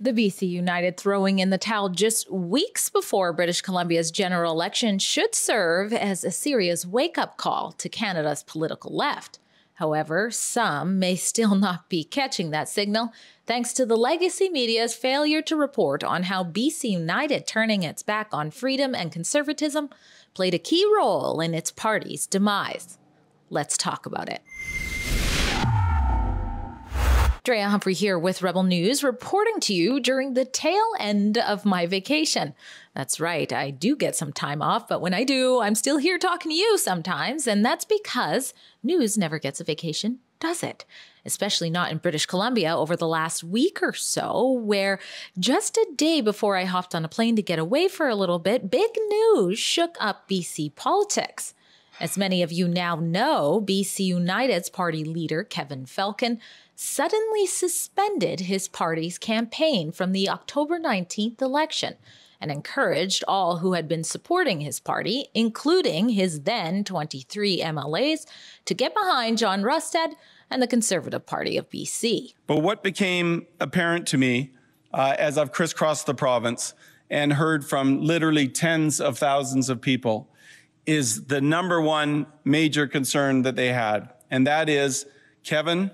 The BC United throwing in the towel just weeks before British Columbia's general election should serve as a serious wake up call to Canada's political left. However, some may still not be catching that signal thanks to the legacy media's failure to report on how BC United turning its back on freedom and conservatism played a key role in its party's demise. Let's talk about it. Drea Humphrey here with Rebel News, reporting to you during the tail end of my vacation. That's right, I do get some time off, but when I do, I'm still here talking to you sometimes, and that's because news never gets a vacation, does it? Especially not in British Columbia over the last week or so, where just a day before I hopped on a plane to get away for a little bit, big news shook up BC politics. As many of you now know, BC United's party leader, Kevin Falcon, suddenly suspended his party's campaign from the October 19th election and encouraged all who had been supporting his party, including his then 23 MLAs, to get behind John Rustad and the Conservative Party of BC. But what became apparent to me uh, as I've crisscrossed the province and heard from literally tens of thousands of people is the number one major concern that they had. And that is, Kevin,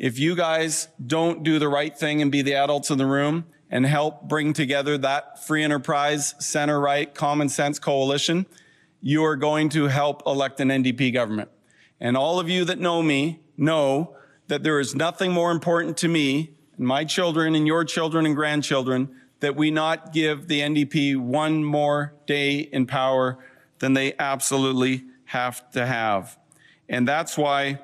if you guys don't do the right thing and be the adults in the room and help bring together that free enterprise, center right, common sense coalition, you are going to help elect an NDP government. And all of you that know me know that there is nothing more important to me and my children and your children and grandchildren that we not give the NDP one more day in power than they absolutely have to have. And that's why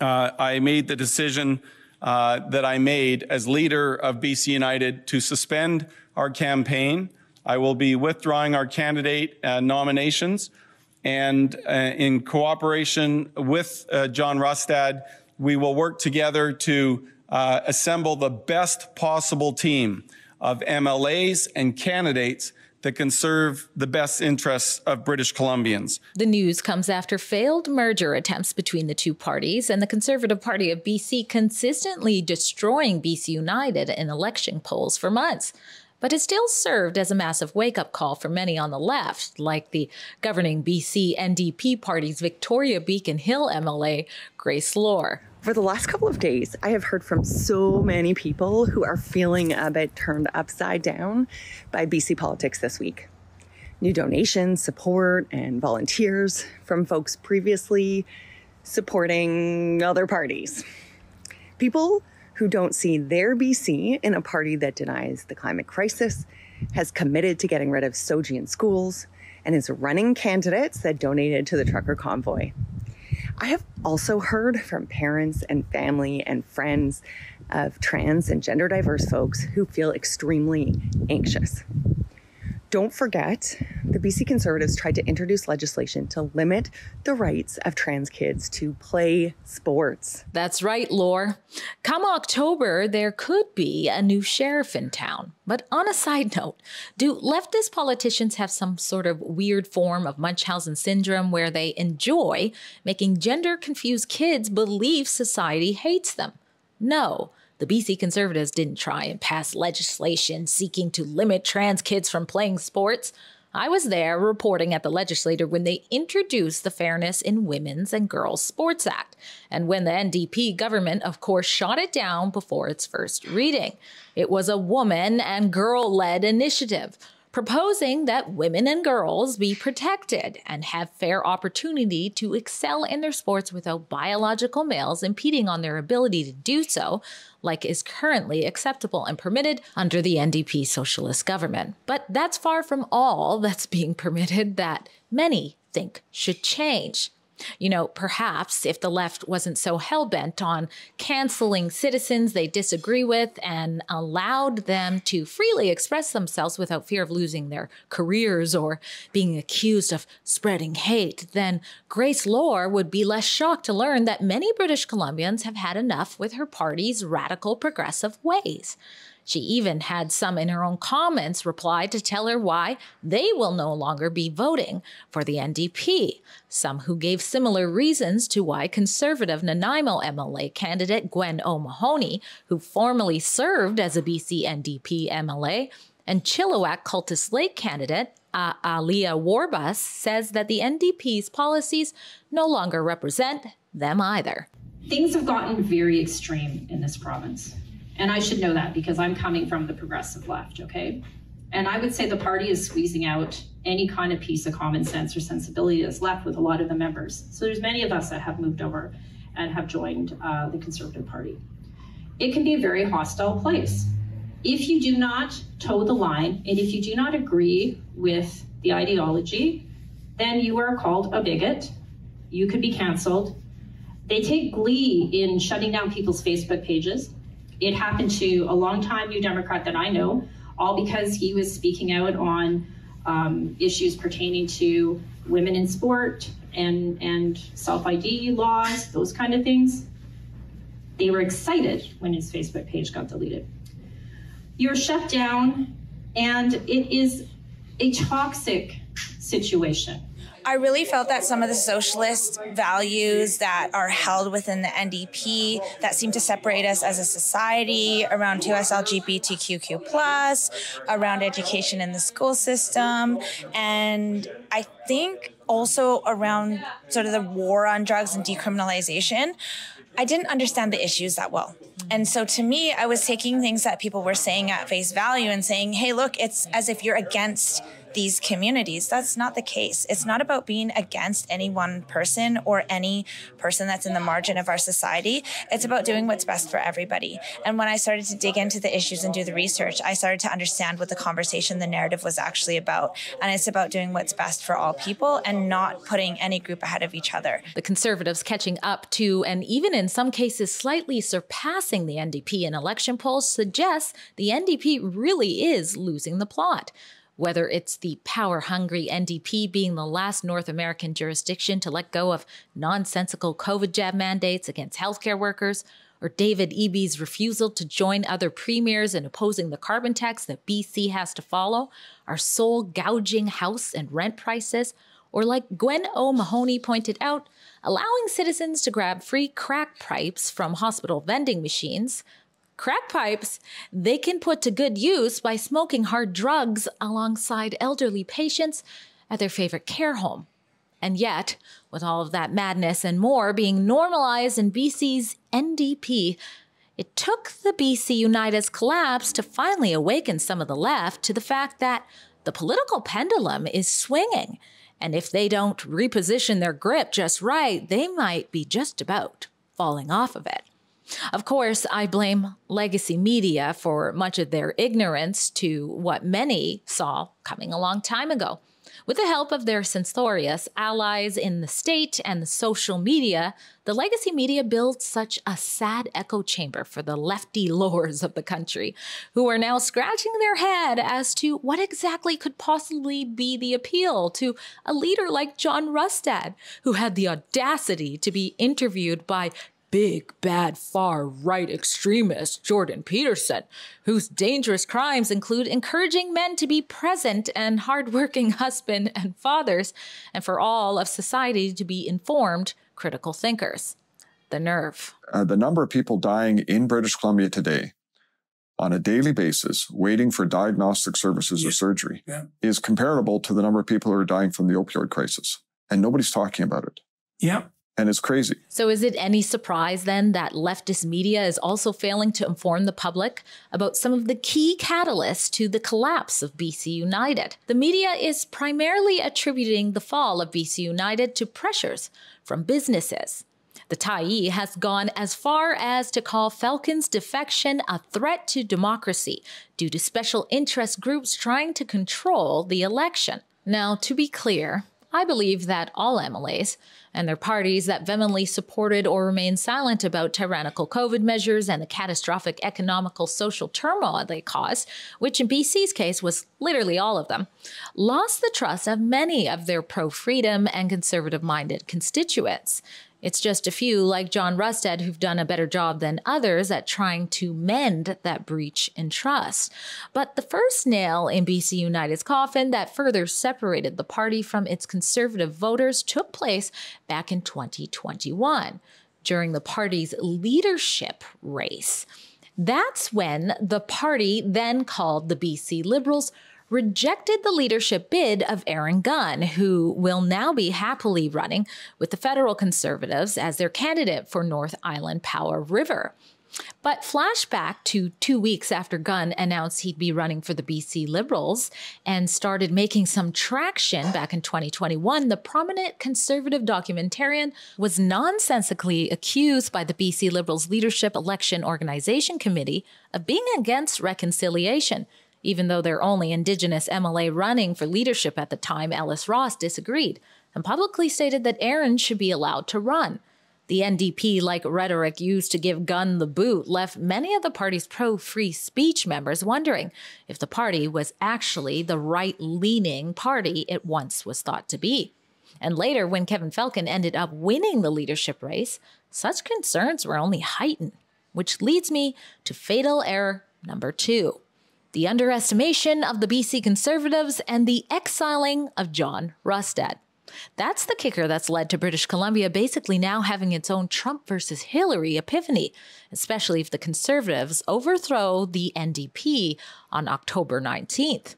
uh, I made the decision uh, that I made as leader of BC United to suspend our campaign. I will be withdrawing our candidate uh, nominations. And uh, in cooperation with uh, John Rustad, we will work together to uh, assemble the best possible team of MLAs and candidates that can serve the best interests of British Columbians. The news comes after failed merger attempts between the two parties and the Conservative Party of BC consistently destroying BC United in election polls for months but it still served as a massive wake up call for many on the left, like the governing BC NDP party's Victoria Beacon Hill MLA, Grace Lore. For the last couple of days, I have heard from so many people who are feeling a bit turned upside down by BC politics this week. New donations, support, and volunteers from folks previously supporting other parties. People who don't see their BC in a party that denies the climate crisis, has committed to getting rid of SOGI in schools, and is running candidates that donated to the trucker convoy. I have also heard from parents and family and friends of trans and gender diverse folks who feel extremely anxious. Don't forget, the BC Conservatives tried to introduce legislation to limit the rights of trans kids to play sports. That's right, Lore. Come October, there could be a new sheriff in town. But on a side note, do leftist politicians have some sort of weird form of Munchausen syndrome where they enjoy making gender confused kids believe society hates them? No. The BC Conservatives didn't try and pass legislation seeking to limit trans kids from playing sports. I was there reporting at the legislature when they introduced the Fairness in Women's and Girls Sports Act, and when the NDP government, of course, shot it down before its first reading. It was a woman and girl led initiative proposing that women and girls be protected and have fair opportunity to excel in their sports without biological males impeding on their ability to do so, like is currently acceptable and permitted under the NDP socialist government. But that's far from all that's being permitted that many think should change. You know, perhaps if the left wasn't so hell bent on canceling citizens they disagree with and allowed them to freely express themselves without fear of losing their careers or being accused of spreading hate, then Grace Lore would be less shocked to learn that many British Columbians have had enough with her party's radical progressive ways. She even had some in her own comments reply to tell her why they will no longer be voting for the NDP. Some who gave similar reasons to why conservative Nanaimo MLA candidate Gwen O'Mahony, who formerly served as a BC NDP MLA, and Chilliwack Cultus Lake candidate Alia Warbus says that the NDP's policies no longer represent them either. Things have gotten very extreme in this province. And I should know that because I'm coming from the progressive left, okay? And I would say the party is squeezing out any kind of piece of common sense or sensibility that's left with a lot of the members. So there's many of us that have moved over and have joined uh, the Conservative Party. It can be a very hostile place. If you do not toe the line and if you do not agree with the ideology, then you are called a bigot. You could be canceled. They take glee in shutting down people's Facebook pages. It happened to a longtime New Democrat that I know, all because he was speaking out on um, issues pertaining to women in sport and, and self ID laws, those kind of things. They were excited when his Facebook page got deleted. You're shut down, and it is a toxic situation. I really felt that some of the socialist values that are held within the NDP that seem to separate us as a society around 2S LGBTQ plus, around education in the school system, and I think also around sort of the war on drugs and decriminalization. I didn't understand the issues that well. And so to me, I was taking things that people were saying at face value and saying, hey, look, it's as if you're against these communities. That's not the case. It's not about being against any one person or any person that's in the margin of our society. It's about doing what's best for everybody. And when I started to dig into the issues and do the research, I started to understand what the conversation, the narrative was actually about. And it's about doing what's best for all people and not putting any group ahead of each other. The Conservatives catching up to, and even in some cases slightly surpassing the NDP in election polls suggests the NDP really is losing the plot whether it's the power hungry NDP being the last North American jurisdiction to let go of nonsensical COVID jab mandates against healthcare workers, or David Eby's refusal to join other premiers in opposing the carbon tax that BC has to follow, our soul gouging house and rent prices, or like Gwen O'Mahony pointed out, allowing citizens to grab free crack pipes from hospital vending machines, Crack pipes, they can put to good use by smoking hard drugs alongside elderly patients at their favorite care home. And yet, with all of that madness and more being normalized in BC's NDP, it took the BC United's collapse to finally awaken some of the left to the fact that the political pendulum is swinging. And if they don't reposition their grip just right, they might be just about falling off of it. Of course, I blame legacy media for much of their ignorance to what many saw coming a long time ago. With the help of their censorious allies in the state and the social media, the legacy media built such a sad echo chamber for the lefty lords of the country, who are now scratching their head as to what exactly could possibly be the appeal to a leader like John Rustad, who had the audacity to be interviewed by big, bad, far right extremist Jordan Peterson, whose dangerous crimes include encouraging men to be present and hardworking husband and fathers, and for all of society to be informed, critical thinkers. The nerve. Uh, the number of people dying in British Columbia today on a daily basis, waiting for diagnostic services yeah. or surgery, yeah. is comparable to the number of people who are dying from the opioid crisis. And nobody's talking about it. Yeah and it's crazy. So, is it any surprise then that leftist media is also failing to inform the public about some of the key catalysts to the collapse of BC United? The media is primarily attributing the fall of BC United to pressures from businesses. The Tyee has gone as far as to call Falcon's defection a threat to democracy due to special interest groups trying to control the election. Now, to be clear, I believe that all MLAs and their parties that vehemently supported or remained silent about tyrannical COVID measures and the catastrophic economical social turmoil they caused, which in BC's case was literally all of them, lost the trust of many of their pro freedom and conservative minded constituents. It's just a few, like John Rustad, who've done a better job than others at trying to mend that breach in trust. But the first nail in BC United's coffin that further separated the party from its conservative voters took place back in 2021 during the party's leadership race. That's when the party, then called the BC Liberals, rejected the leadership bid of Aaron Gunn, who will now be happily running with the federal Conservatives as their candidate for North Island Powell River. But flashback to two weeks after Gunn announced he'd be running for the BC Liberals and started making some traction back in 2021, the prominent conservative documentarian was nonsensically accused by the BC Liberals Leadership Election Organization Committee of being against reconciliation. Even though their only Indigenous MLA running for leadership at the time, Ellis Ross, disagreed and publicly stated that Aaron should be allowed to run. The NDP like rhetoric used to give Gunn the boot left many of the party's pro free speech members wondering if the party was actually the right leaning party it once was thought to be. And later, when Kevin Falcon ended up winning the leadership race, such concerns were only heightened, which leads me to fatal error number two the underestimation of the BC Conservatives and the exiling of John Rustad. That's the kicker that's led to British Columbia basically now having its own Trump versus Hillary epiphany, especially if the Conservatives overthrow the NDP on October 19th.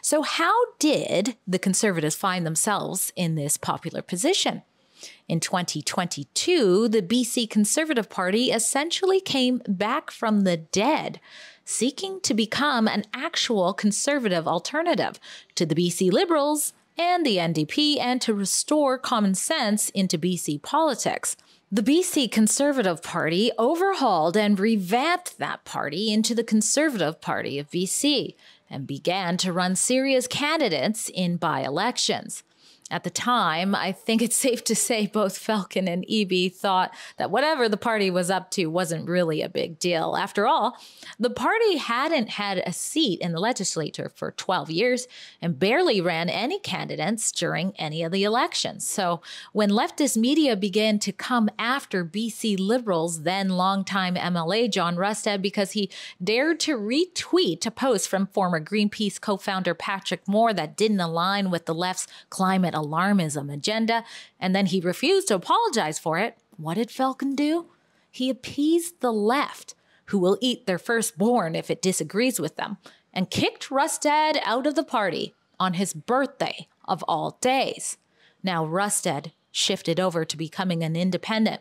So, how did the Conservatives find themselves in this popular position? In 2022, the BC Conservative Party essentially came back from the dead, seeking to become an actual conservative alternative to the BC Liberals and the NDP and to restore common sense into BC politics. The BC Conservative Party overhauled and revamped that party into the Conservative Party of BC and began to run serious candidates in by elections. At the time, I think it's safe to say both Falcon and Eby thought that whatever the party was up to wasn't really a big deal. After all, the party hadn't had a seat in the legislature for 12 years and barely ran any candidates during any of the elections. So when leftist media began to come after BC Liberals, then longtime MLA John Rustad, because he dared to retweet a post from former Greenpeace co founder Patrick Moore that didn't align with the left's climate alarmism agenda, and then he refused to apologize for it, what did Falcon do? He appeased the left, who will eat their firstborn if it disagrees with them, and kicked Rustad out of the party on his birthday of all days. Now Rustad shifted over to becoming an independent.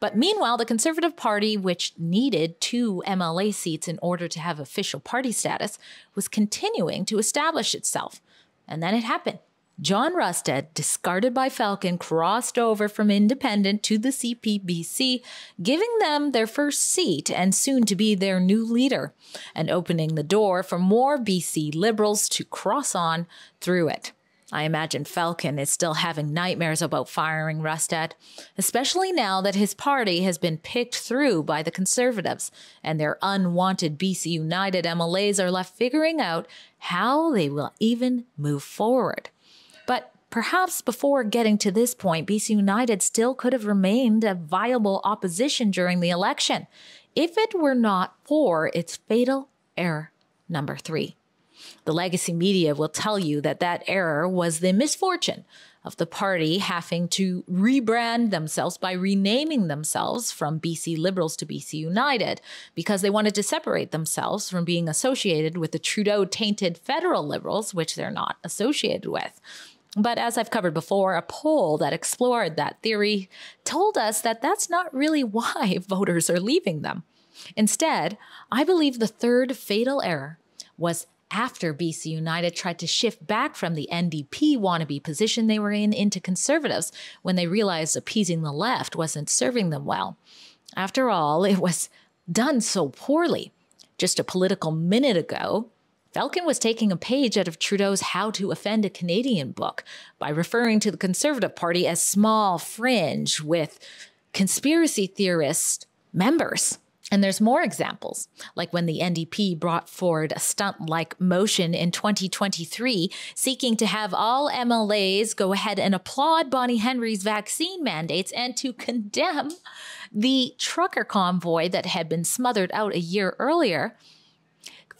But meanwhile, the Conservative Party, which needed two MLA seats in order to have official party status, was continuing to establish itself. And then it happened. John Rustad, discarded by Falcon, crossed over from independent to the CPBC, giving them their first seat and soon to be their new leader, and opening the door for more BC Liberals to cross on through it. I imagine Falcon is still having nightmares about firing Rustad, especially now that his party has been picked through by the Conservatives and their unwanted BC United MLAs are left figuring out how they will even move forward. But perhaps before getting to this point, BC United still could have remained a viable opposition during the election if it were not for its fatal error number three. The legacy media will tell you that that error was the misfortune of the party having to rebrand themselves by renaming themselves from BC Liberals to BC United because they wanted to separate themselves from being associated with the Trudeau tainted federal Liberals, which they're not associated with. But as I've covered before, a poll that explored that theory told us that that's not really why voters are leaving them. Instead, I believe the third fatal error was after BC United tried to shift back from the NDP wannabe position they were in into conservatives when they realized appeasing the left wasn't serving them well. After all, it was done so poorly. Just a political minute ago, Falcon was taking a page out of Trudeau's How to Offend a Canadian book by referring to the Conservative Party as small fringe with conspiracy theorist members. And there's more examples, like when the NDP brought forward a stunt like motion in 2023 seeking to have all MLAs go ahead and applaud Bonnie Henry's vaccine mandates and to condemn the trucker convoy that had been smothered out a year earlier.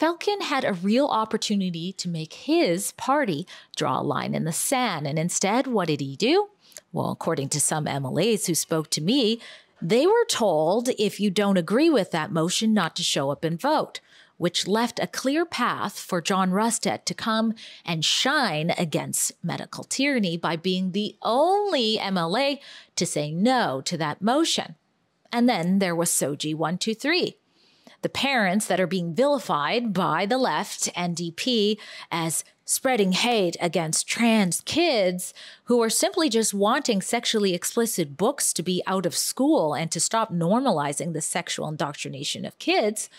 Falcon had a real opportunity to make his party draw a line in the sand. And instead, what did he do? Well, according to some MLAs who spoke to me, they were told if you don't agree with that motion, not to show up and vote, which left a clear path for John Rustad to come and shine against medical tyranny by being the only MLA to say no to that motion. And then there was SOGI 123 the parents that are being vilified by the left NDP as spreading hate against trans kids who are simply just wanting sexually explicit books to be out of school and to stop normalizing the sexual indoctrination of kids,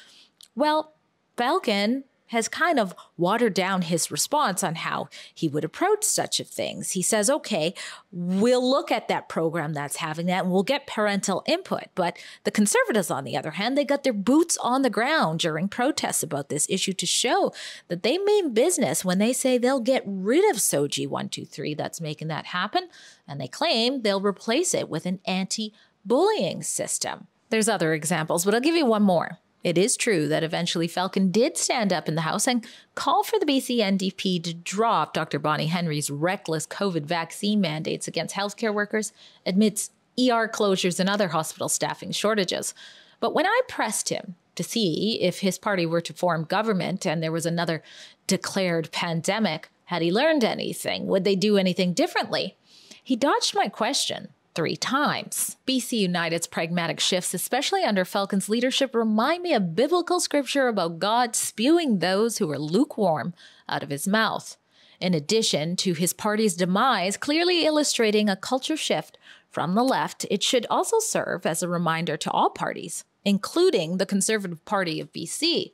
well, Falcon has kind of watered down his response on how he would approach such of things. He says, okay, we'll look at that program that's having that and we'll get parental input. But the conservatives, on the other hand, they got their boots on the ground during protests about this issue to show that they mean business when they say they'll get rid of SOGI 123 that's making that happen. And they claim they'll replace it with an anti bullying system. There's other examples, but I'll give you one more. It is true that eventually Falcon did stand up in the House and call for the BC NDP to drop Dr. Bonnie Henry's reckless COVID vaccine mandates against healthcare workers amidst ER closures and other hospital staffing shortages. But when I pressed him to see if his party were to form government and there was another declared pandemic, had he learned anything? Would they do anything differently? He dodged my question three times. BC United's pragmatic shifts, especially under Falcon's leadership, remind me of biblical scripture about God spewing those who are lukewarm out of his mouth. In addition to his party's demise, clearly illustrating a culture shift from the left, it should also serve as a reminder to all parties, including the Conservative Party of BC,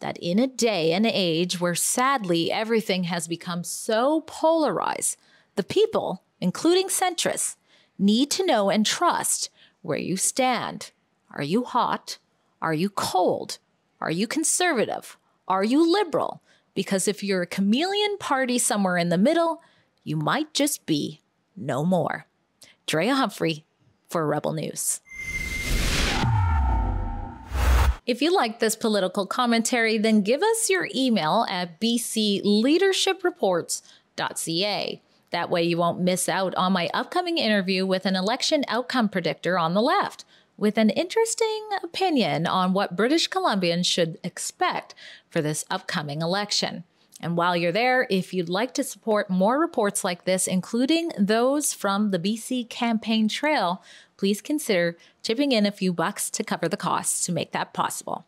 that in a day and age where sadly everything has become so polarized, the people, including centrists, need to know and trust where you stand. Are you hot? Are you cold? Are you conservative? Are you liberal? Because if you're a chameleon party somewhere in the middle, you might just be no more. Drea Humphrey for Rebel News. If you like this political commentary, then give us your email at bcleadershipreports.ca. That way, you won't miss out on my upcoming interview with an election outcome predictor on the left with an interesting opinion on what British Columbians should expect for this upcoming election. And while you're there, if you'd like to support more reports like this, including those from the BC campaign trail, please consider chipping in a few bucks to cover the costs to make that possible.